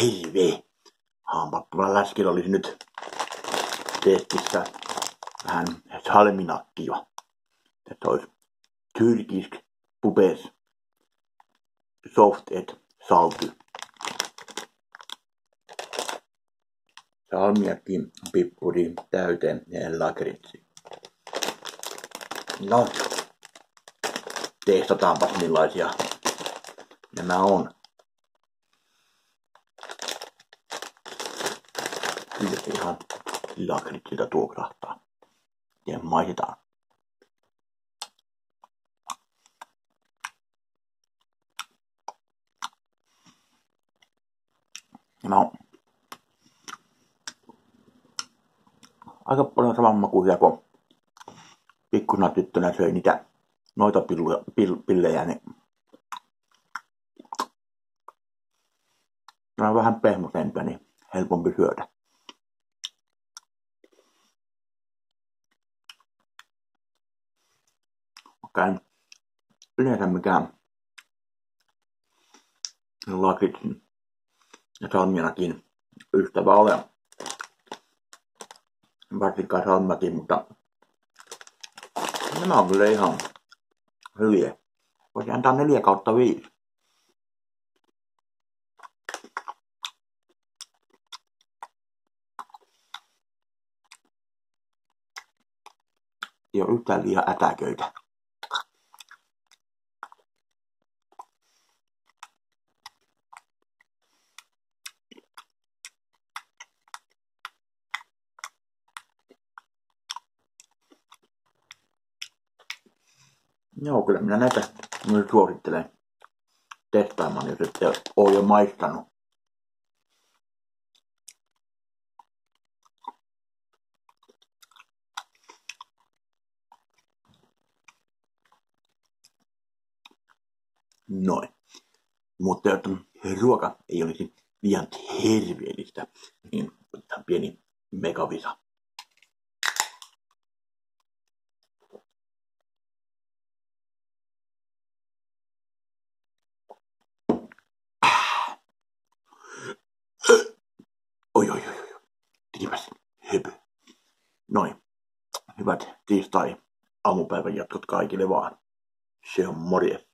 hirveä. Hampaattoman läskillä olisi nyt testissä vähän salminakkia. Että olisi tyrkisk pubes soft et salty. Salmiakki pippuri täyteen ja lakritsi. No, testataanpas millaisia nämä on. Kyllä se ihan lakritsilta tuokrahtaa. Ja maistetaan. No, aika paljon saman makuisia kuin pikkusena tyttönä söi niitä noita pilluja, pill, pillejä, niin ne on vähän pehmosempia, niin helpompi syödä. Okei. Yleensä mikään lakritsin ja salmianakin ystävä ole. Varsinkaan salmiakin, mutta nämä on kyllä ihan hyviä. Voisi antaa 4 kautta 5. Ei ole yhtään liian ätäköitä. Joo, kyllä minä näitä myös suosittelen testaamaan, jos ette ole jo maistanut. Noin. Mutta jotta ruoka ei olisi liian terveellistä, niin pieni megavisa. Pidipäs höpö. Noin. Hyvät tiistai aamupäivän jatkot kaikille vaan. Se on morjes.